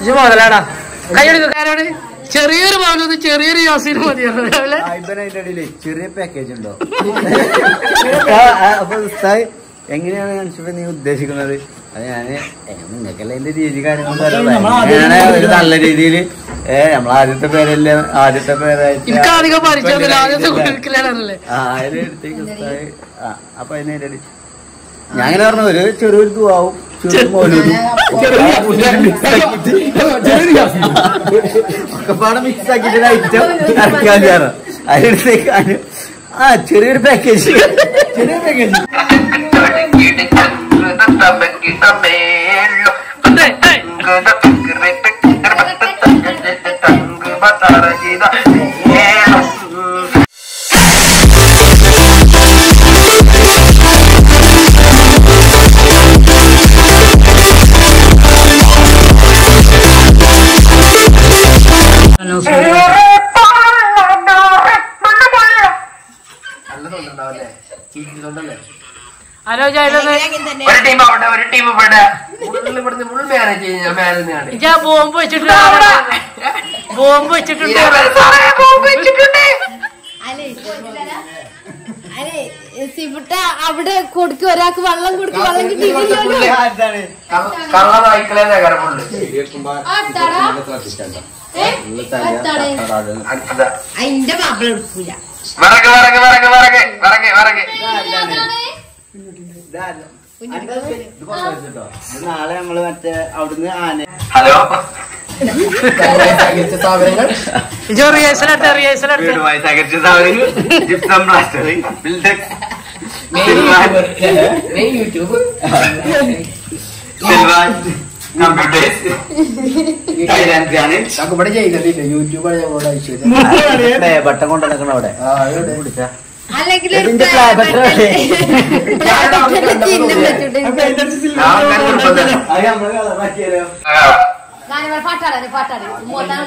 ഇത് മുതലാടാ. കൈയെടുക്കാരോട് ചെറിയൊരു ഭാഗത്ത് ചെറിയൊരു യോസിന് ഇടയിൽ ചെറിയ പാക്കേജ് ഉണ്ടോ? എങ്ങനെയാണ് നീ ഉദ്ദേശിക്കുന്നത്? അത് ഞാൻ ഏ, നിങ്ങൾക്കല്ല എന്റെ രീതി കാര്യങ്ങൾ ഞാൻ ഒരു നല്ല രീതിയിൽ ഏ നമ്മൾ ആദ്യത്തെ പേരല്ലേ ആദ്യത്തെ പേരായിട്ട് അതിന് ഞാൻ ഇങ്ങനെ പറഞ്ഞു ഒരു ചെറിയൊരു ദുവാവും ഒക്കെപ്പാടെ മിക്സ് ആക്കിയിട്ട് ഐറ്റം ഇറക്കാൻ അതിനടുത്തേക്ക് ആ ചെറിയൊരു പാക്കേജ് ചെറിയൊരു പാക്കേജ് ഹലോ മാനേജ് വെച്ചിട്ടുണ്ട്. ബോംബ് വെച്ചിട്ടുണ്ട്. ബോംബ് വെച്ചിട്ടുണ്ട്. സിബുട്ട അവിടെ കൊടുക്കും ഒരാൾക്ക് വെള്ളം കൊടുക്കും വെള്ളം കിട്ടിയില്ലല്ലോ അതിന്റെ മാപ്പിള എടുക്കൂല. വിറക് വിറക് വിറക് വിറക് വിറക് വിറക്. നാളെ നമ്മൾ മറ്റേ അവിടുന്ന് ആന ഹലോ? യൂട്യൂബാണ് ഞങ്ങളോട് അയച്ചത് ബട്ടൺ കൊണ്ടുവന്നിക്കണം അവിടെ പിടിച്ചാ അല്ലെങ്കിൽ പാട്ടാടാ പാട്ടാടി മൂത്താൻ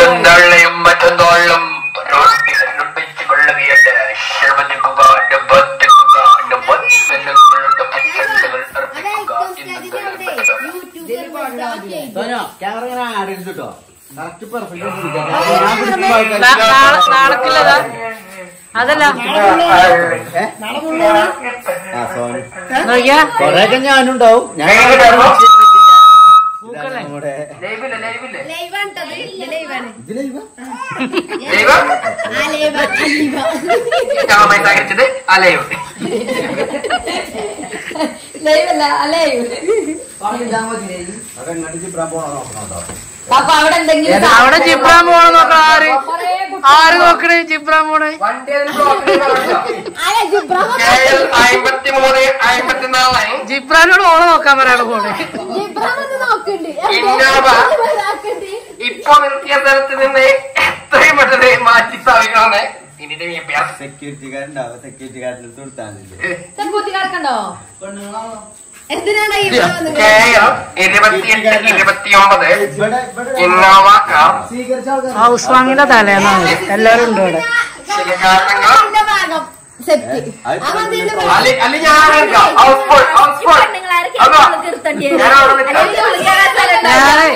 ദന്തള്ളയും മറ്റും തോളും വെച്ച് കൊള്ളുകയുണ്ട് ശ്രമത്തിക്കുക ബന്ധുക്കുക വത്സനങ്ങളുടെ പച്ചക്കറികൾ ക്യാമറ ഇങ്ങനെ ആഡ് ചെയ്തിട്ടോ കറക്റ്റ് പെർഫെക്റ്റ് നാളെക്കുള്ളതാ? അതല്ല. കൊറേയൊക്കെ ഞാനുണ്ടാവും. ഞാൻ ലൈവ്? ലൈവ? സഹകരിച്ചത് അലയോ ലൈവല്ല അലൈവ് അതെങ്ങോട്ട് ചിപ്രാൻ പോണോ നോക്കണോ അപ്പൊ അവിടെ എന്തെങ്കിലും അവിടെ ജിബ്രാൻ പോണ നോക്ക ആര്? ആര് നോക്കണേ ജിബ്രാൻ പോണേ ജിപ്രാനോട് ജിബ്രാനോട് ഓണം നോക്കാൻ പറയാണ് പോണേ. ഇപ്പൊ നിർത്തിയ സ്ഥലത്ത് നിന്ന് എത്രയും പെട്ടെന്ന് മാറ്റി സ്ഥാപിക്കണമെന്ന് സെക്യൂരിറ്റിക്കാരുണ്ടാവും സെക്യൂരിറ്റിക്കാരന്റെ അടുത്ത് കൊടുത്താൽ കിടക്കണ്ടോ എന്തിനാണ് ഹൗസ് വാങ്ങിന്റെ തലേന്നാണ് എല്ലാരും ഉണ്ട് ഇവിടെ ഞാനേ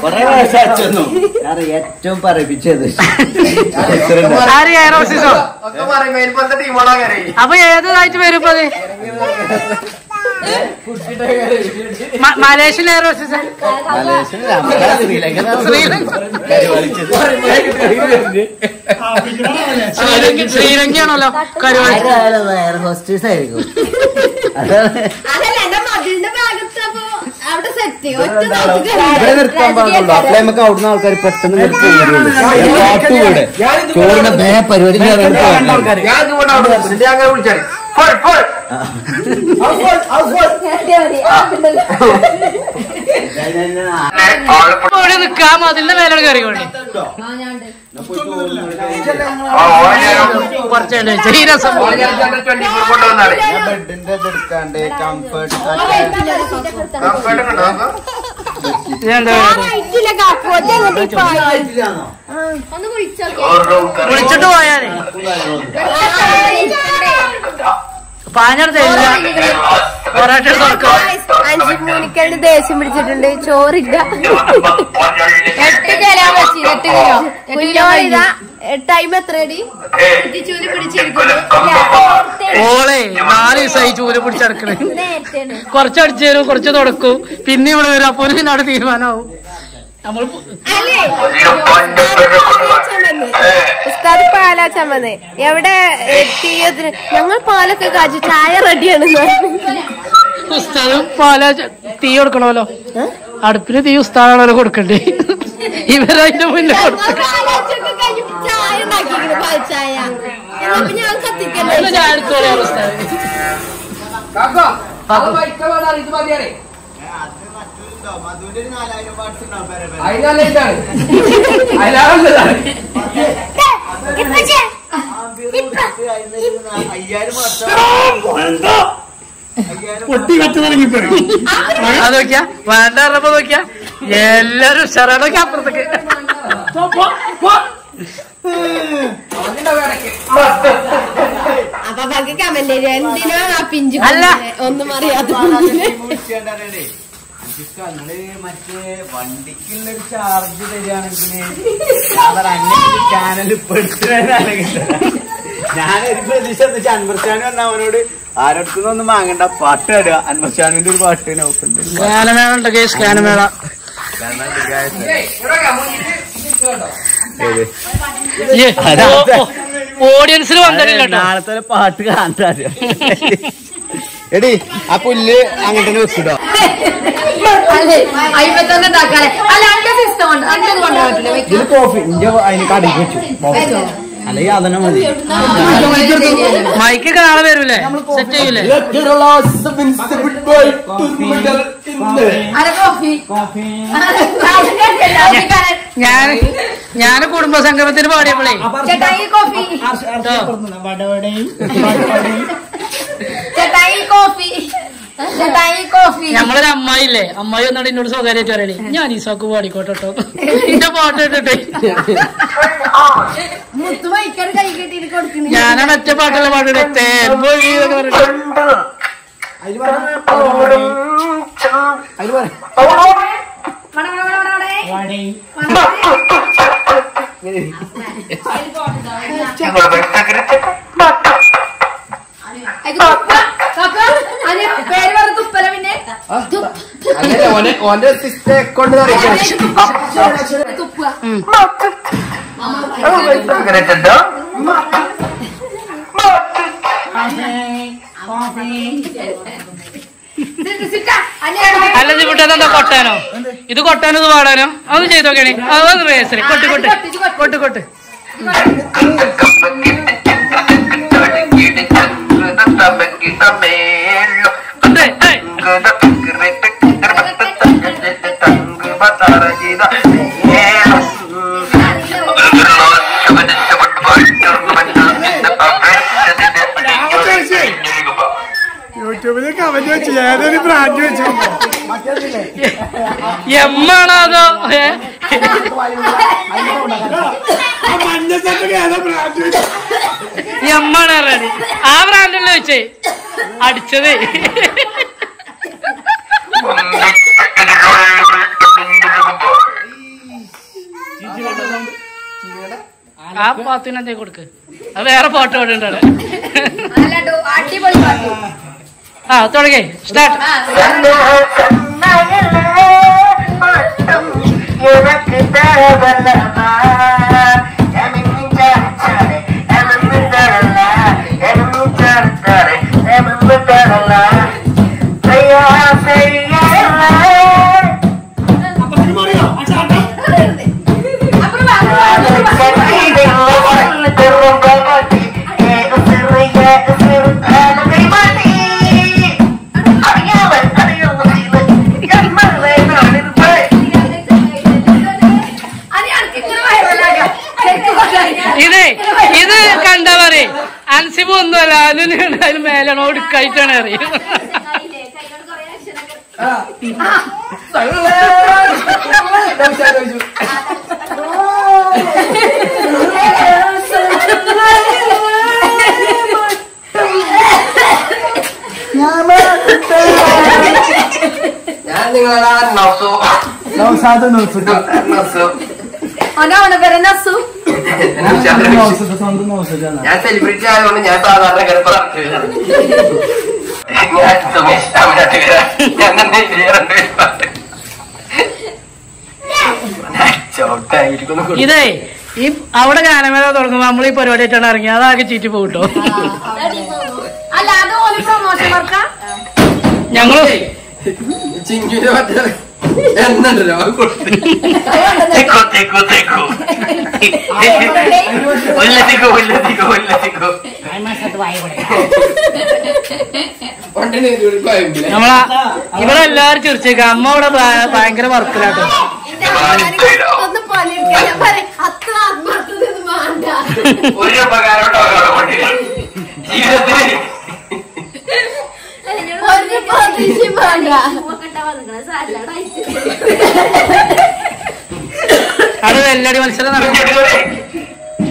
കൊറേ ഏറ്റവും പറയിപ്പിച്ചത്. അപ്പൊ ഏതായിട്ട് വരും ഇപ്പൊ അത്? Malaysian air Sri Lanka. ശ്രീലങ്കയാണല്ലോ air hostess ആയിരിക്കും. അതല്ല എന്റെ മതിലിന്റെ ഭാഗത്ത് അപ്പൊ അവിടെ സെറ്റ് ഒറ്റ നമുക്ക് അവിടുന്ന് ആൾക്കാർ പെട്ടെന്ന് കാട്ടുകൂടെ ചോറിന്റെ ബേ പരിപാടി ഞാൻ ഇവിടെ നിക്കാം അതിന്റെ മേലെ കയറിക്കോണ്ടി കുറച്ചുണ്ട് ഈ രസം ട്വന്റി ഫോർ കൊണ്ടുവന്നാളെ ബെഡിന്റെ എടുക്കാണ്ട് കംഫർട്ട് വിളിച്ചിട്ട് പോയാലേ. പാഞ്ഞെടുത്തില്ല പൊറാട്ട തുറക്കും അഞ്ചു മണിക്കാണ് ദേഷ്യം പിടിച്ചിട്ടുണ്ട്. ചോറില്ല. എട്ട് കിലോ പറ്റി എട്ട് കിലോ കുഞ്ഞോളിതാ ടൈം എത്രയടി ചൂൽ പിടിച്ചിരിക്കുന്നു. ഓളെ നാല് ദിവസമായി ചൂൽ പിടിച്ചടക്കണേ. നേരത്തെയാണ് കുറച്ച് അടിച്ചു തരും കുറച്ച് തുടക്കും. പിന്നെ ഇവിടെ വരും അപ്പൊ തീരുമാനമാവും. നമ്മൾ ഉസ്താദ് പാലാ ചമ്മന്ന് എവിടെ എത്തിയതിന് ഞങ്ങൾ പാലൊക്കെ കാച്ചു ചായ റെഡിയാണ് ഉസ്താദും പാല തീ കൊടുക്കണമല്ലോ. അടുപ്പിന് തീ ഉസ്താദാണല്ലോ കൊടുക്കണ്ടേ? ഇവരതിന്റെ മുന്നേ കൊടുക്കും ചായ ഉണ്ടാക്കിയിരിക്കുന്നു ചായ. എന്നിട്ട് എടുത്തോളാം ഉസ്താദ് അത് നോക്കിയാ? വേണ്ട പറഞ്ഞപ്പോ നോക്കിയാ? എല്ലാരും ഉഷാറാണൊക്കെ അപ്പുറത്തേക്ക്. അപ്പൊ ബാക്കി കമന്റ് എന്തിനാ ആ പിഞ്ചു അല്ല. ഒന്നും അറിയാത്ത കുഞ്ഞിനെ? മറ്റേ വണ്ടിക്കുള്ള ഒരു ചാർജ് തരികയാണെങ്കിൽ ചാനൽ ഞാനൊരു പ്രതീക്ഷ എന്ന് വെച്ചാൽ അവനോട് വന്ന അവനോട് വാങ്ങണ്ട പാട്ട് പാടുക. അൻവർഷാനുവിന്റെ ഒരു പാട്ട് നോക്കുന്നുണ്ട് ഓഡിയൻസിൽ വന്നിട്ടില്ല നാളത്തെ പാട്ട് കാണാൻ എടി ആ പുല്ല് അങ്ങനെ തന്നെ വെക്കിട്ടോ അല്ലേ അയ്മ്പത്തൊന്ന് അല്ല അന്റെ സിസ്റ്റം ഉണ്ട് അന്റെ കൊണ്ടാ പറ്റില്ല ഇതിൽ കോഫി ഇന്റെ അതിന് കടയിൽ വെച്ചു അല്ലെങ്കിൽ അതന്നെ മതി മൈക്ക് നാളെ വരൂലേ സെറ്റ് ചെയ്യൂലേ ഞാൻ ഞാൻ കുടുംബ സംഗമത്തിന് പാടിയപ്പോളേ കോഫി കോഫി നമ്മളൊരു അമ്മായില്ലേ? അമ്മായി ഒന്നാണ് എന്നോട് സ്വകാര്യമായിട്ട് പറയണേ ഞാൻ ഈ സോക്ക് പാടിക്കോട്ടെ കേട്ടോ എന്റെ പാട്ട് കെട്ടിട്ട് ഞാനാണ് ഒറ്റ പാട്ടുള്ള പാടിടെ തേൻപൊഴി എന്നൊക്കെ പറഞ്ഞിട്ട്. പിന്നെ ഓന്റെ സിസ്റ്ററെ കൊണ്ട് തുപ്പ സിഗരറ്റ് ഉണ്ടോ അല്ല ഇത് വിട്ടതെന്താ കൊട്ടാനോ ഇത് കൊട്ടാനോ ഇത് പാടാനോ അത് ചെയ്ത് നോക്കണേ അത് റേസറി കൊട്ട് കൊട്ട്. കൊട്ട് കൊട്ട്. കൊട്ട് ഏതൊരു ബ്രാഞ്ച് വെച്ചു? എമ്മാണോ അതോ എമ്മാണ് റെഡി. ആ ബ്രാൻഡല്ലേ വെച്ചേ? അടിച്ചത്. ആ പാത്തിനെന്തേ കൊടുക്ക്? അത് വേറെ പാട്ട് പാടുണ്ടോ ഉണ്ടാണ് അല്ലാട്ടോ അടിപൊളി പാട്ടു ആ തുടങ്ങി സ്റ്റാർട്ട് Yeah. ഒടുക്കായിട്ടാണ് അറിയുന്നത്. ഞാൻ നിങ്ങളെ നസു. നൗസാദ് നൗസത്ത് നസു. അവനെ പേര് നസു. ഞാൻ സെലിബ്രിറ്റി ആയതുകൊണ്ട് ഞാൻ സാധാരണ കിടപ്പ് ഞാൻ സുമേഷ് ഞാൻ തന്നെ ഇതേ ഈ അവിടെ ഗാനമേള തുടങ്ങുമ്പോ നമ്മൾ ഈ പരിപാടി ആയിട്ടാണ് ഇറങ്ങി അതാകെ ചീറ്റി പോകട്ടോ. അല്ല അത് ഓൽ പ്രൊമോഷൻ വർക്കാ? ഞങ്ങൾ ചിങ്കിന്റെ കൊടുത്ത് തെക്കോ തെക്കോ തെക്കോ. പണ്ടിന് ഒരു കോയമ്പില്ലേ നമ്മളാ ഇവിടെ എല്ലാരും ചിരിച്ചേക്ക. അമ്മ ഇവിടെ ഭയങ്കര വർക്കിലാട്ടോ. ഒരു ഉപകാരം ജീവിതത്തിൽ അവിടെ വെല്ലടി മത്സരം നടക്കും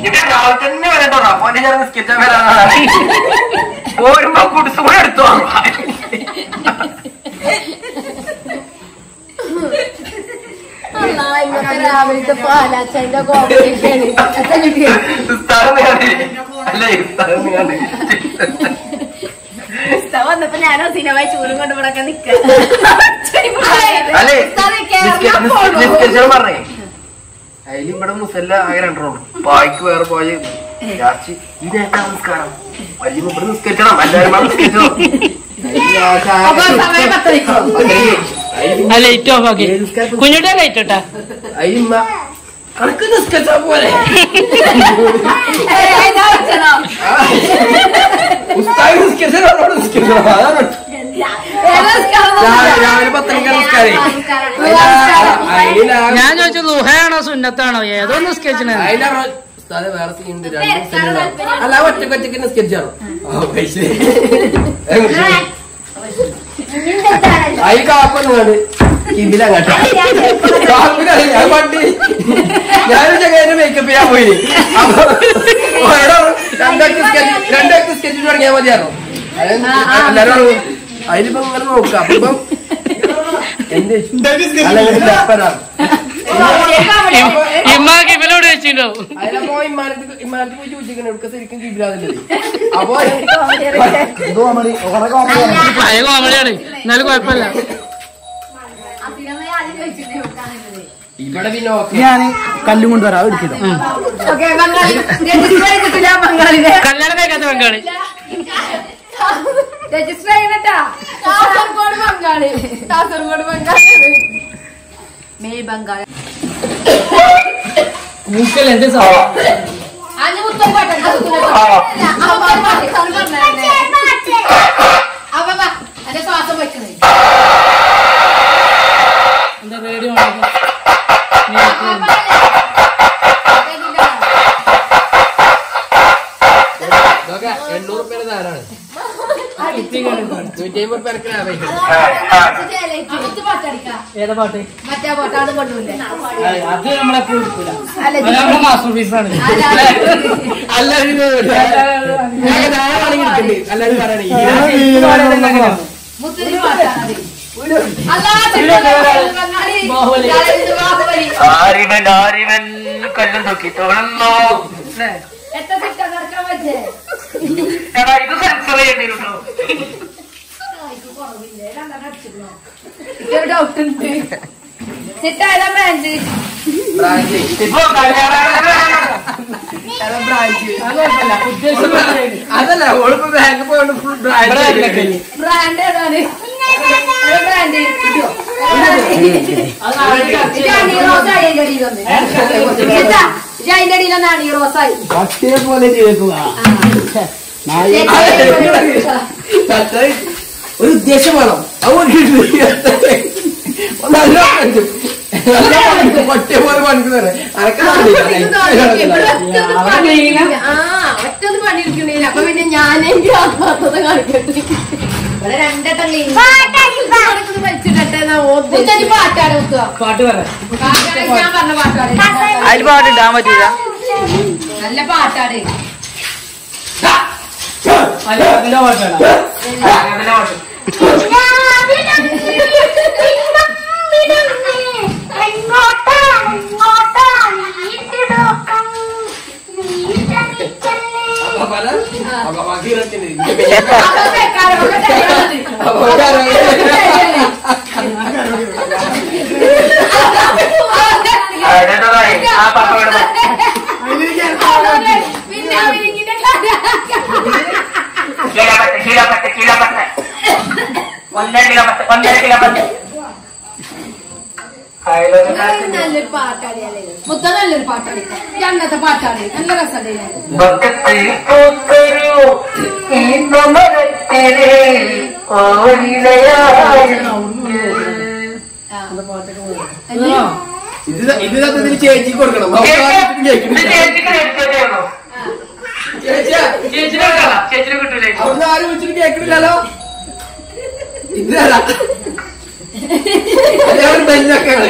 ഇത് രാവിലെ തന്നെ വരട്ടോ മോനെ ഞാൻ നിസ്കരിച്ചാൽ വരാനാണ് പോരുമ്പോ കുടിച്ചു കൂടെ എടുത്തു രാവിലത്തെ പാലാച്ചന്റെ ഉസ്താദ് അല്ലേ ഉസ്താദ് വന്നപ്പോ ഞാനോ സിനിമ ചൂലും കൊണ്ട് ഇവിടെ അല്ലേ? നിസ്കരിച്ചാൽ പറഞ്ഞേ? അതിൽ ഇവിടെ മുസല്ല ആകെ രണ്ടെണ്ണം പായ്ക്ക് വേറെ പോയ. രാശി ഇതേറ്റാ നമസ്കാരം? വലിയ ഇവിടെ നിസ്കരിക്കണം എല്ലാവരും ആ ലൈറ്റ് ഓഫ് ആക്കി കുഞ്ഞുട്ടാ ലൈറ്റ് ഇട്ടാ അയ്യമ്മ കണക്ക് നിസ്കരിച്ചാ പോലെ ഉസ്താദ് നിസ്കരിച്ചാൽ അവരോട് നിസ്കരിക്കണം. അതാണ് രാവിലെ രാവിലെ പത്ത് മണിക്കാണ് നിസ്കാരം ഞാൻ ചോദിച്ചു ലുഹയാണോ സുന്നത്താണോ? ഏതോ നിസ്കരിച്ചത്. ഉസ്താദ് വേറെ അല്ല ഒറ്റയ്ക്ക് ഒറ്റയ്ക്ക് നിസ്കരിച്ചാണോ അതിൽ കാപ്പൊന്നുണ്ട് ഇതിലങ്ങട്ടോ കാപ്പിനാണ് ഞാൻ പണ്ട് ഞാനൊരു ചങ്ങനെ മേക്കപ്പ് ചെയ്യാൻ പോയി. അപ്പൊ രണ്ടാൾക്ക് സ്കെച്ച് രണ്ടാൾക്ക് തുടങ്ങിയാൽ അതിലിപ്പോ അപ്പൊ ഇപ്പം ഇമ്മാക്ക് വെച്ചിട്ടുണ്ടോ? അതിലപ്പോ പോയി ചോദിച്ചിരിക്കണ. ഇവിടുത്തെ ശരിക്കും കിബിലാതില്ലത് അപ്പൊ കോമഡിയാണ് എന്നാലും കുഴപ്പമില്ല. ഇവിടെ ഞാൻ കല്ലും കൊണ്ടുവരാം എടുക്കില്ല കല്യാണം കഴിക്കാത്ത ബംഗാളി രജിസ്റ്റർ ചെയ്യണട്ടാ കാസർഗോഡ് ബംഗാളി കാസർഗോഡ് ബംഗാളി മേ ബംഗാളി. മൂക്കൽ സാ അഞ്ഞു മുത്തം പാട്ട് നൂറ്റി അമ്പത് റുപ്യ എനിക്ക് ഏതാ പാട്ട്? മറ്റേ പാട്ടാണ് കൊണ്ടുപോയില്ലേ അത് ബാഹുബലി. ബാഹുബലി. ആരിവൻ ആരിവൻ കല്ലും തൂക്കി എത്ര സിറ്റ നടക്കാൻ പറ്റേ എടാ ഇത് സെൻസർ ചെയ്യേണ്ടി വരും ഒരു ഡൗട്ട് ഉണ്ട് ബ്രാഞ്ച്. അതല്ല ഓളിപ്പോ ബാങ്ക് പോയോണ്ട് ഫുൾ ബ്രാൻഡ് ബ്രാൻഡ് ഏതാണ്? ബ്രാൻഡ് അതിന്റെ അടിയിലൊന്ന് അതിന്റെ അടിയിലൊന്നാണ് ഈ റോസായി. പട്ടിയെ പോലെ കേൾക്കുക ഒരു ഉദ്ദേശം വേണം. പട്ടിയെ പോലെ പണിക്കുന്നത് പറ്റൂല. നല്ല പണിയെടുക്കണില്ല അപ്പൊ പിന്നെ ഞാനെങ്കിൽ ആത്മാർത്ഥത കാണിക്കട്ടെ ഇവിടെ രണ്ടെട്ടം വലിച്ചിട്ടെ പാട്ടാണ് കുത്തുക പാട്ട് പറ പാട്ടാണ് ഞാൻ പറഞ്ഞ പാട്ടാണ് അതിൽ പാട്ട് ഇടാൻ പറ്റൂല നല്ല പാട്ടാണ് അതിലെ പാട്ടാണ് ആ പപ്പയുടെ പിന്നെ അവരിങ്ങനെ കളിയാക്കാം. കിലോമീറ്റർ കിലോമീറ്റർ കിലോമീറ്റർ ഒന്നര കിലോമീറ്റർ ഒന്നര കിലോമീറ്റർ ഇത് നല്ലൊരു പാട്ടാണ് മുത്ത നല്ലൊരു പാട്ടാണ് രണ്ടത്തെ പാട്ടാണ് നല്ല രസമുണ്ട് ഭക്തത്തിൽ പൂത്തൊരു മരത്തിലെ ഇത് ഇത് സത്യത്തിൽ ചേച്ചി കൊടുക്കണം അവിടുന്ന് ആരും വെച്ചിട്ട് കേൾക്കണില്ലല്ലോ? ബെല്ലൊക്കെ ബെല്ലൊക്കെയാണ്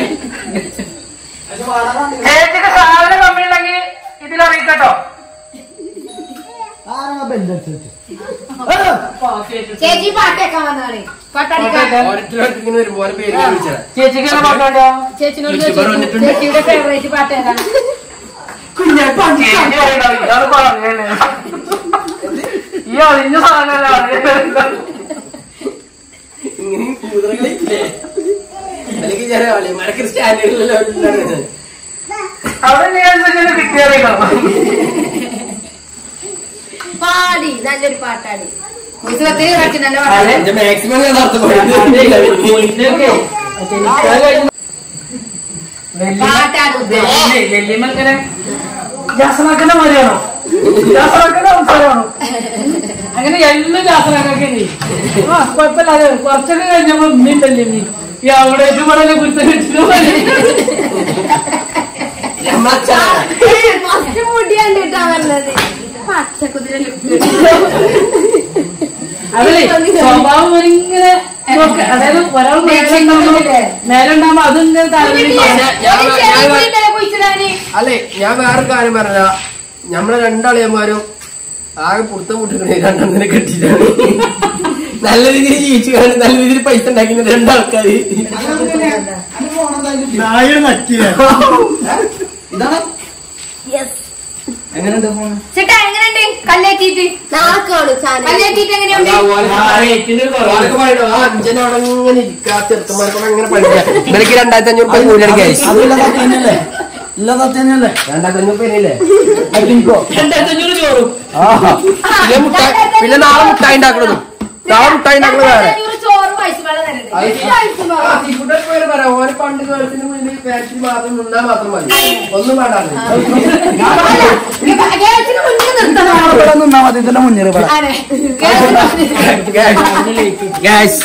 ചേച്ചിക്ക് സാധനം കമ്മിയുണ്ടെങ്കിൽ ഇതിലറിയിക്കട്ടോ. ചേച്ചി പാട്ടേക്കാൻ വന്നിട്ടുണ്ട്. ചേച്ചിയുടെ ഫേവറേറ്റ് പാട്ട് ഏതാണ്? ഈ അളിഞ്ഞ സാധനമല്ല ഇങ്ങനെ കൂതറകളില്ലേ അല്ലെങ്കിൽ ചില സ്റ്റാൻഡേർഡിലല്ലോ കിട്ടിയറിയിക്കണം പാടി നല്ലൊരു പാട്ടാടി. മാക്സിമം സംസാരമാണോ? അങ്ങനെ എല്ലാം ജാസനാക്കൊക്കെ കുഴപ്പമില്ലാതെ കുറച്ചൊക്കെ കഴിഞ്ഞപ്പോ ഉമ്മയുണ്ടല്ലേ നീ. ഈ അവിടെ ഇവിടെ കുറിച്ച് ഫസ്റ്റ് മുടി കണ്ടിട്ടാ പറഞ്ഞത് പച്ചക്കുതിര അതല്ലേ സ്വഭാവം ഇങ്ങനെ അതായത് ഒരാൾ നേരുണ്ടാകുമ്പോ അതിങ്ങനെ അല്ലെ ഞാൻ വേറെ കാര്യം പറഞ്ഞ നമ്മളെ രണ്ടാളിയന്മാരും ആകെ പുറത്തെ മുട്ടിക്കണേ രണ്ടെണ്ണനെ കെട്ടിട്ടാണ് നല്ല രീതിയിൽ ജീവിച്ചു കാണും നല്ല രീതിയിൽ പൈസ ഉണ്ടാക്കുന്ന രണ്ടാൾക്കാര്. ഇതാണ്? എങ്ങനെയുണ്ട് ഫോൺ ചേട്ടാ എങ്ങനെയുണ്ട്? കല്ലേറ്റിട്ട് കല്ലേറ്റിട്ട് എങ്ങനെയുണ്ട്? അങ്ങനെ പഠിക്കാം ഇവർക്ക് രണ്ടായിരത്തി അഞ്ഞൂറ് രൂപ ചോറും. പിന്നെ നാളെ മുട്ടായി ഉണ്ടാക്കണതും. മുട്ടായി ഉണ്ടാക്കണത് വേറെ ഇവിടെ പോയി പറയാം ഓരോ പണ്ട് ഗേൾസിന് മുന്നിൽ ഫാക്ടറി മാത്രം നിന്നാ മാത്രം മതി. ഒന്നും വേണ്ടാണ് കേസിന് മുന്നിൽ നിർത്തണം. അതെ ഗ്യാസ്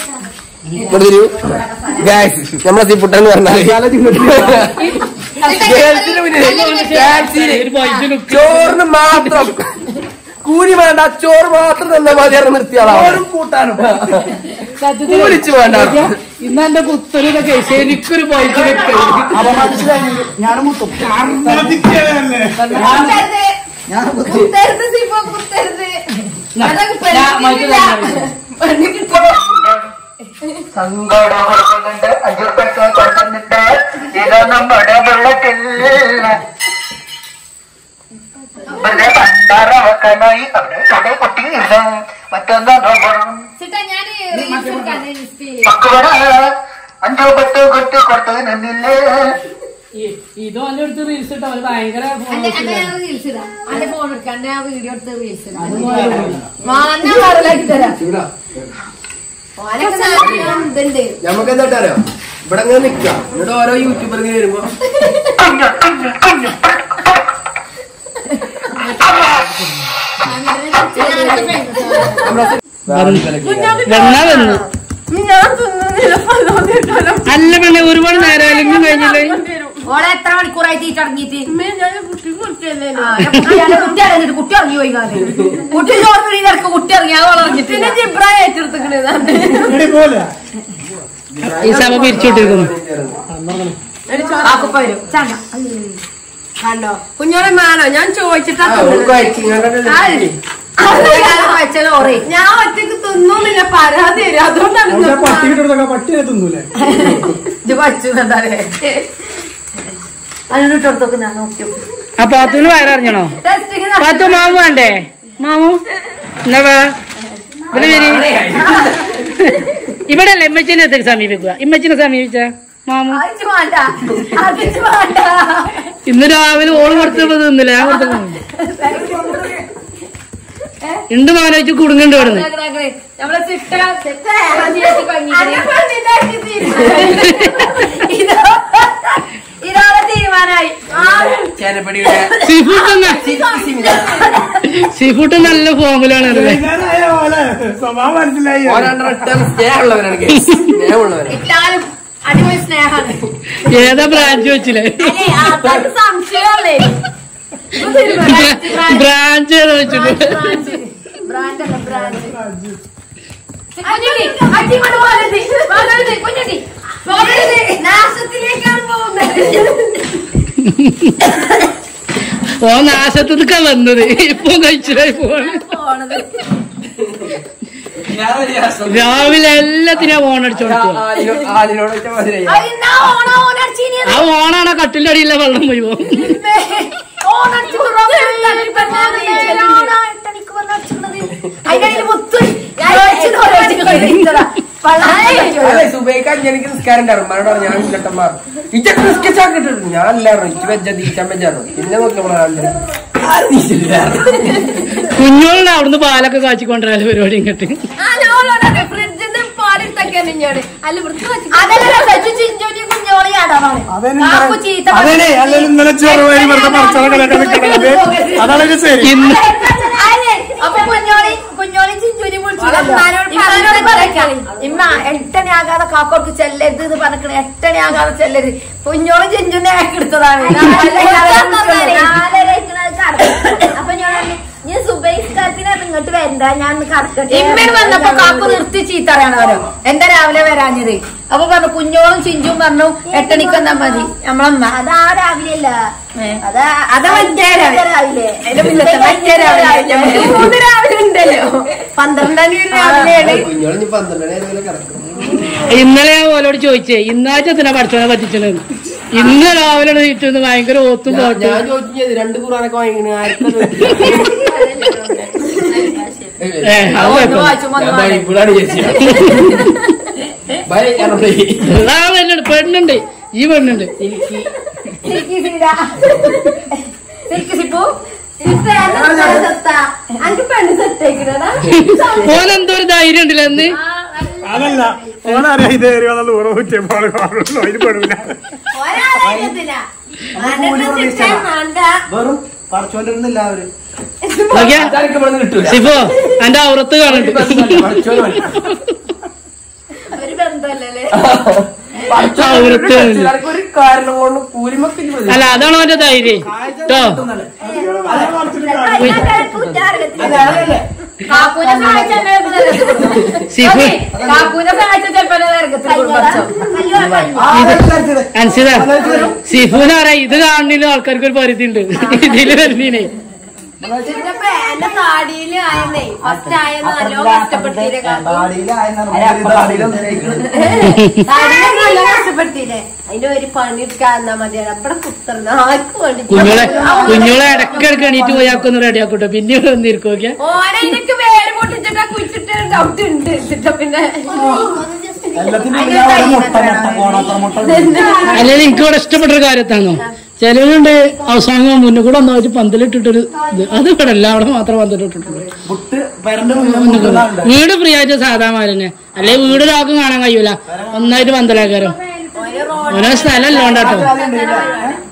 കൊടുത്തിരു ഗ്യാസ് നമ്മളെ തീപ്പുട്ടെന്ന് പറഞ്ഞാൽ. പറഞ്ഞാൽ മുന്നിൽ ചോറിന് മാത്രം. കൂലി വേണ്ട ചോറ് മാത്രം തന്നെ മതിയാറ് നിർത്തിയാളും കൂട്ടാനും. വിളിച്ചു വേണ്ട. ഇന്ന് എന്റെ കുത്തലൊക്കെ കുത്തരുത് അതൊക്കെ ഞാൻ ഇത് നമ്മുടെ വെള്ളത്തിൽ. വെറുതെ പണ്ടാറ വെക്കാനായി അവിടെ അവിടെ പൊട്ടിയില്ല. മറ്റൊന്നാ ചേട്ടാ ഞാൻ റീൽസ് എടുക്കാൻ ഇൻസ്റ്റയിൽ പക്കവട അഞ്ചോ പത്തോ കൊട്ട് കൊടുത്തു നിന്നില്ലേ ഇതോ എന്റെ അടുത്ത് റീൽസ് ഇട്ടോ? അവർ ഭയങ്കര അന്റെ അന്റെ ഞാൻ റീൽസ് ഇടാം. അന്റെ ഫോൺ എടുക്കാം. അന്റെ ഞാൻ വീഡിയോ എടുത്ത് റീൽസ് ഇടാം. മാന്ന വരലാക്കി തരാം. ഓനൊക്കെ നാട്ടിലും ഇതുണ്ട് നമുക്ക് എന്താ അറിയാം ഇവിടെ അങ്ങനെ നിക്കാം. ഇവിടെ ഓരോ യൂട്യൂബർ ഇങ്ങനെ വരുമ്പോ അല്ല പെണ്ണെ ഒരുപാട് നേരം കഴിഞ്ഞില്ലേ? ഓളെ എത്ര മണിക്കൂറായി തീറ്റ ഇറങ്ങിയിട്ട് കുട്ടി കുട്ടി ഇറങ്ങി പോയി കാലം കുട്ടി ചോർന്ന് നിനക്ക് കുട്ടി ഇറങ്ങി അത് വളർന്നിട്ട് പിന്നെ ജിബ്ര ഏറ്റെടുത്തിക്കണതാണ് ഈ സമയം പിരിച്ചുവിട്ടിരിക്കുന്നു. കണ്ടോ? കുഞ്ഞോടെ മാനോ ഞാൻ ചോദിച്ചിട്ടാ ഞാൻ ഒറ്റയ്ക്ക് തിന്നൊന്നുമില്ല പരാതി തരും. അതുകൊണ്ടാണ് പട്ടിയെ തിന്നൂലേ? ഇത് പച്ചു എന്താ അതിനോട്ട് കൊടുത്തൊക്കെ ഞാൻ നോക്കി ആ പാത്തുവിന് വയറിഞ്ഞണോ പത്ത് പാത്തു മാമു വേണ്ടേ? മാമു എന്നാ. ഇവിടെ വരി. ഇവിടെ അല്ല ഇമ്മച്ചിനെ എത്തേക്ക് സമീപിക്കുക. ഇമ്മച്ചിനെ സമീപിച്ച? മാമു. ഇന്ന് രാവിലെ ഓൾ കൊടുത്തപ്പോ തിന്നില്ല ഞാൻ കൊടുത്തപ്പോ ഉണ്ട് മോനെ വെച്ച് കുടുങ്ങണ്ട് ഇവിടുന്ന്? സീഫുഡ് സീഫുഡ് നല്ല ഫോമിലാണ് സ്വഭാവം മനസ്സിലായി. ഏതാ ബ്രാഞ്ച് വെച്ചില്ലേ? സംശയമല്ലേ ബ്രാഞ്ച് ഓ നാശത്തിനൊക്കെ വന്നത്. ഇപ്പൊ കഴിച്ചിട്ടായി പോണത് രാവിലെ എല്ലാത്തിനും ഓണടിച്ചോണ്ടോ ആ ഓണാണ് കട്ടിലടിയില്ല കട്ടിന്റെ അടിയിലെ വെള്ളം പോയി ഓണടിച്ചു സുബൈക്ക് അഞ്ചനിക്ക് നിസ്കാരം ഉണ്ടായിരുന്നു. ഞാൻ ഇതൊക്കെ ഞാൻ എനിക്ക് വെച്ച തീറ്റാൻ വെച്ചായിരുന്നു പിന്നെ നോക്കിയപ്പോഴാണ് കുഞ്ഞോളുടെ അവിടുന്ന് പാലൊക്കെ കാച്ചിക്കൊണ്ടിരുന്ന പരിപാടി ഇങ്ങോട്ട്. പാലെടുത്തൊക്കെ നിന്നോട് അല്ല വൃത്തി അതാണ് ശരി അപ്പൊ കുഞ്ഞോളി കുഞ്ഞോളി ചിഞ്ചുരി ഇമ്മ എട്ടണി ആകാതെ കാക്കോർക്ക് ചെല്ലരുത് എന്ന് പറഞ്ഞിട്ട് എട്ടണിയാകാതെ ചെല്ലരുത് കുഞ്ഞോളി ചിഞ്ചുനെ എടുത്തതാണ് അപ്പൊ ഞാൻ പറഞ്ഞു, ഞാൻ സുബൈസ്കാരത്തിനകത്ത് ഇങ്ങോട്ട് വരണ്ട. ഞാൻ കടക്കട്ടെ. ഇമ്മൻ വന്നപ്പോ കാപ്പ് നിർത്തി ചീത്തറിയാണ് അവരോ എന്താ രാവിലെ വരാഞ്ഞത്? അപ്പൊ പറഞ്ഞു കുഞ്ഞോളും ചിഞ്ചും പറഞ്ഞു എട്ടണിക്ക് വന്നാ മതി. നമ്മളമ്മ അതാ രാവിലെ അല്ല അതാ അതാ മറ്റേ രാവിലെ. മറ്റേ രാവിലെ. മൂന്ന് രാവിലെ ഉണ്ടല്ലോ. പന്ത്രണ്ടാം തീയതി രാവിലെയാണ്. ഇന്നലെ ഞാൻ ഓലോട് ചോദിച്ചേ ഇന്നാച്ചത്തിനാ പഠിച്ചോനെ പറ്റിച്ചത് ഇന്ന് രാവിലെ നീറ്റുന്ന് ഭയങ്കര ഓത്തും ഞാൻ പോട്ടും. ഞാൻ ചോദിച്ചത് രണ്ട് ഖുറാനൊക്കെ വാങ്ങിക്കണ പെണ്ണുണ്ട് പെണ്ണുണ്ട് ഈ പെണ്ണുണ്ട്. പോലെന്തോ ഓനെന്തോ ഒരു ധൈര്യം ഉണ്ടല്ലോ അന്ന് അതല്ല. ഇത് അതിന് അവർ. സിഫോ എന്റെ കാണുന്നുണ്ട്. അല്ല അതാണ് അവന്റെ ധൈര്യം? കേട്ടോ അൻസിത സിഫുന്ന് പറയാ ഇത് കാണുന്നില്ല ആൾക്കാർക്ക് ഒരു പരിധി ഉണ്ട് ഇതിൽ വരുന്നീനെ കുഞ്ഞോളെ ഇടയ്ക്ക് ഇടക്കിടക്ക് എണീറ്റ് പോയി ആക്കൊന്ന് റെഡി ആക്കട്ടെ. പിന്നെ എനിക്ക് പിന്നെ അല്ലെ ഇവിടെ ഇഷ്ടപ്പെട്ടൊരു കാര്യത്താണോ? ചിലരുണ്ട് അവസാനം മുന്നിൽ കൂടെ ഒന്നായിട്ട് പന്തലിട്ടിട്ടൊരു ഇത്. അത് ഇവിടെ അവിടെ മാത്രം പന്തലിട്ടിട്ടുള്ളൂ. വീട് ഫ്രീ ആയിട്ട് സാധാരണ തന്നെ അല്ലെ വീട് ഒരാൾക്കും കാണാൻ കഴിയൂല. ഒന്നായിട്ട് പന്തലാക്കാരോ. ഓരോ സ്ഥലം അല്ലോണ്ടാട്ടോ ആ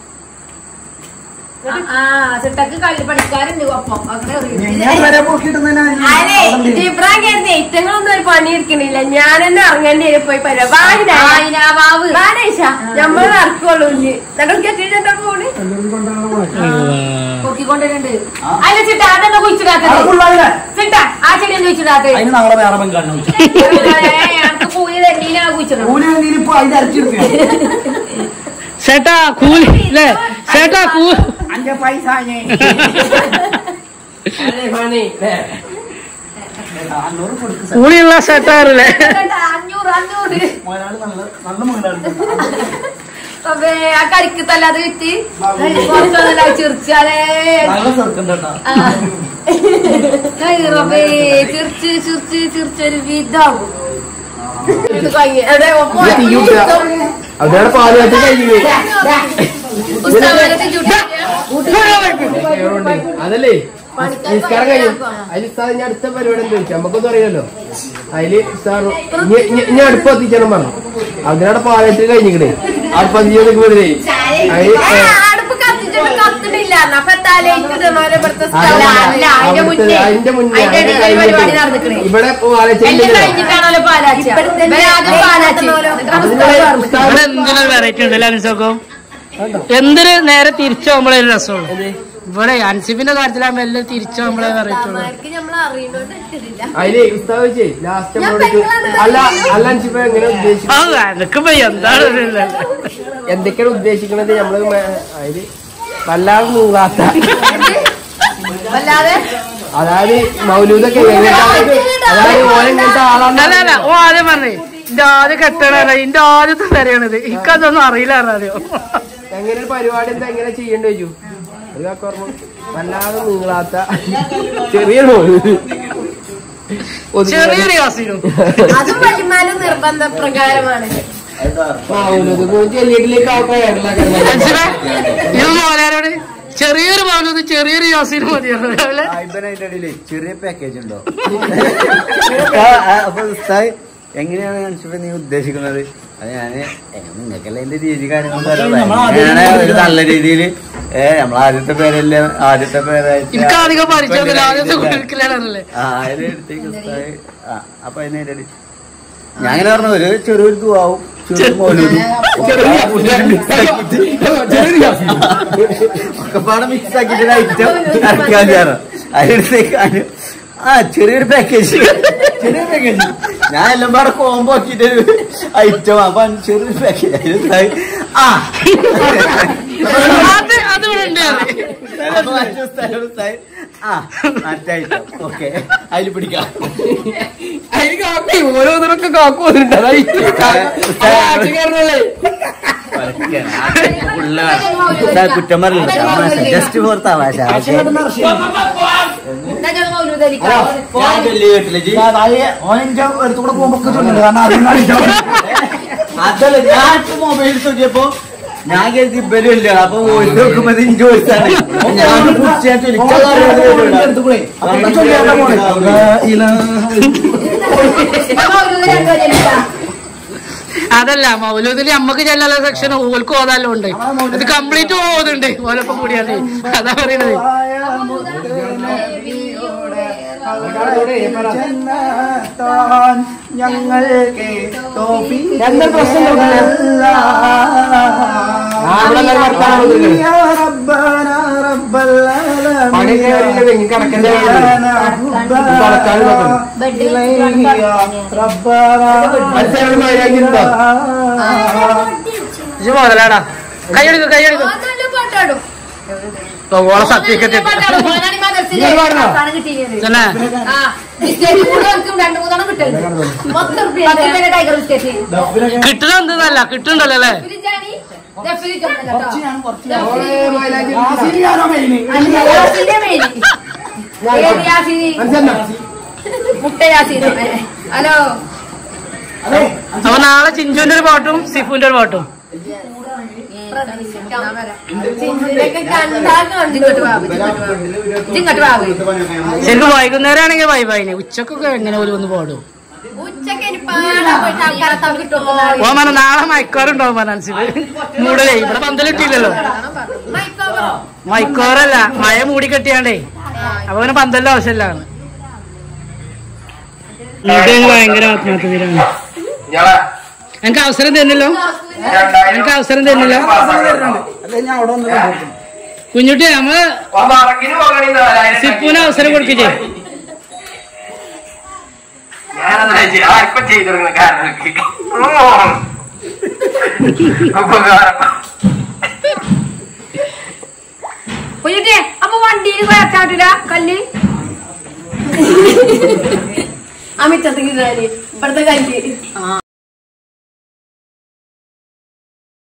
സിട്ടക്ക് കളി പഠിക്കാറുണ്ട് ഒപ്പം അങ്ങനെ അറിയും. ഞാൻ വരെ പോക്കിട്ടുന്ന അതെ ഇബ്രാഹിം കരുതി ഏറ്റങ്ങളൊന്നും ഒരു പണി എടുക്കണില്ല. ഞാൻ തന്നെ ഇറങ്ങേണ്ടി വരും പോയി പരിപാടി നമ്മൾ ഇറക്കുള്ളൂ പോണ്? പൊക്കിക്കൊണ്ടിരുന്നുണ്ട്. അല്ല ചിട്ട അതെന്താ കുഴിച്ചിടാത്തത്? ചിട്ട ആ ചെടി ഒന്ന് കുഴിച്ചിടാത്തത്. കൂലി ചേട്ടാ കൂലി അല്ലേ ചേട്ടാ കൂ അന്റെ പൈസ കൂടിയുള്ള ആ കരിക്ക് തല്ലാതെ വിറ്റ് ചിരിച്ചാലേ ചിരിച്ച് ചിരിച്ച് ചിരിച്ചൊരു വിധാവും. അതാണ് പാൽ കഴിഞ്ഞു അതല്ലേ? നിസ്കാരം കഴിയും അതിൽ സാർ ഞാൻ അടുത്ത പരിപാടി എന്താ ചോദിച്ചു? നമുക്കൊന്നും അറിയാലോ അതിൽ സാർ ഞാൻ അടുപ്പ് എത്തിച്ചാലും പറഞ്ഞു. അതിനവിടെ പാലായിട്ട് കഴിഞ്ഞിക്കണേ. അടുപ്പ് എത്തിച്ചു. അല്ല, അതിന്റെ മുന്നേ. ഇവിടെ വെറൈറ്റി ഉണ്ടല്ലോ അനുസരിച്ചോ എന്തൊരു നേരെ തിരിച്ചാകുമ്പോഴേ ഒരു രസമുള്ളൂ. ഇവിടെ അൻസിഫിന്റെ കാര്യത്തിലാകുമ്പോ എല്ലാം എങ്ങനെ ഉദ്ദേശിക്കുന്നത് ആ എനക്കിപ്പോ എന്താണ്. എന്തൊക്കെയാണ് ഉദ്ദേശിക്കണത് നമ്മൾ വല്ലാതെ നൂറാത്ത. അല്ലാതെ അതായത് മൗലൂദൊക്കെ അതായത് ആളാണ്. ഓ ആദ്യം പറഞ്ഞേ ഇന്റെ ആദ്യം കെട്ടണല്ല ഇന്റെ ആദ്യത്തെ തരയാണിത് ഇക്കതൊന്നും അറിയില്ല അറിയോ എങ്ങനെ ഒരു പരിപാടി എന്താ എങ്ങനെ ചെയ്യേണ്ടി വെച്ചു ഒരു കാക്ക ഓർമ്മ വല്ലാതെ നീളാത്ത ചെറിയ ചെറിയൊരു നിർബന്ധ പ്രകാരമാണ് മോലാരോട് ചെറിയൊരു യാസീനും മതിയാണ് ചെറിയ പാക്കേജ് ഉണ്ടോ? അപ്പൊ എങ്ങനെയാണ് നീ ഉദ്ദേശിക്കുന്നത്? അത് ഞാൻ ഏ, നിങ്ങൾക്കല്ല എന്റെ രീതി കാര്യങ്ങൾ ഞാൻ ഒരു നല്ല രീതിയിൽ ഏ നമ്മൾ ആദ്യത്തെ പേരല്ലേ ആദ്യത്തെ പേരായിട്ട് ആ അപ്പൊ അതിന്റെ ഞാൻ ഇങ്ങനെ പറഞ്ഞു ഒരു ചെറിയൊരു ദുവാവും ഒക്കെപ്പാടെ മിക്സ് ആക്കിയിട്ട് ഐറ്റം ഇറക്കാൻ ആ ചെറിയൊരു പാക്കേജ് ചെറിയൊരു പാക്കേജ് ഞാൻ എല്ലാം പാടെ കോമ്പോ ആക്കിട്ടൊരു ഐറ്റം അപ്പൊ അതിന് ആ പിടിക്കാം. ഓരോന്നിനൊക്കെ കാക്കു വന്നിട്ടുണ്ട്. കുറ്റം പറയില്ല ജസ്റ്റ് ഫോർ തമാശ. അതല്ല ഞാൻ മൊബൈൽ നോക്കിയപ്പോ ഞാൻ കരുതി ഇവരില്ല അപ്പൊ നോക്കുമ്പോ ഇഞ്ച് അലിക്കാം. അതല്ല മൗലൂദിൽ അമ്മയ്ക്ക് ചെല്ലാ സെക്ഷൻ ഓൽക്ക് ഓതാലും ഉണ്ട് ഇത് കംപ്ലീറ്റ് ഓതുണ്ട് ഓലപ്പം കൂടിയാണ് അതാ പറയുന്നത് ഞങ്ങൾക്ക് എന്താ പ്രശ്നം മുതലാടാ കൈയെടുക്കും കൈയെടുക്കും പാട്ടാടും. ഓളെ സർട്ടിഫിക്കറ്റ് പാട്ടാടും. മോനാണി മദ്രസയിൽ ഇങ്ങനെ പാടണോ? അവസാനം കിട്ടിയത്. തന്നെ ആ, ബിസ്ക്കറ്റ് കൂടെ എനിക്കും രണ്ട് മൂന്നെണ്ണം കിട്ടലുണ്ട്. പത്ത് റുപ്യ ടൈഗർ ബിസ്ക്കറ്റ് കിട്ടുന്ന എന്തെന്നല്ല കിട്ടുന്നുണ്ടല്ലോ അല്ലേ. ഹലോ. അപ്പൊ നാളെ ചിഞ്ചുവിന്റെ ഒരു പാട്ടും സിഫുവിന്റെ ഒരു പാട്ടും. ശരിക്കും വൈകുന്നേരം ആണെങ്കിൽ വൈബായിന് ഉച്ചക്കൊക്കെ എങ്ങനെ പോലും ഒന്ന് പാടും? ഓ മന നാളെ മൈക്കോറുണ്ടാവും മനസ്സിൽ. മൂടലേ ഇവിടെ പന്തലിട്ടില്ലല്ലോ മൈക്ക് മൈക്കോറല്ല മഴ മൂടി കെട്ടിയാണ്ടേ. അപ്പൊ അങ്ങനെ പന്തല്ല ആവശ്യമില്ലാണ് ഭയങ്കര ആത്മഹത്യ എനിക്ക് അവസരം തരുന്നല്ലോ? എനിക്ക് അവസരം തരുന്നല്ലോ? അല്ലെ ഞാൻ അവിടെ ഒന്ന് കൊണ്ടുവരും. കുഞ്ഞുട്ടി നമ്മൾ സിപ്പുവിന് അവസരം കൊടുക്കില്ലേ? കുഞ്ഞുട്ടി അപ്പൊ വണ്ടിയിൽ കയറ്റാട്ടില്ല കല്ല്? അമിത്തത്തിൽ ഇവിടുത്തെ കല്ല്.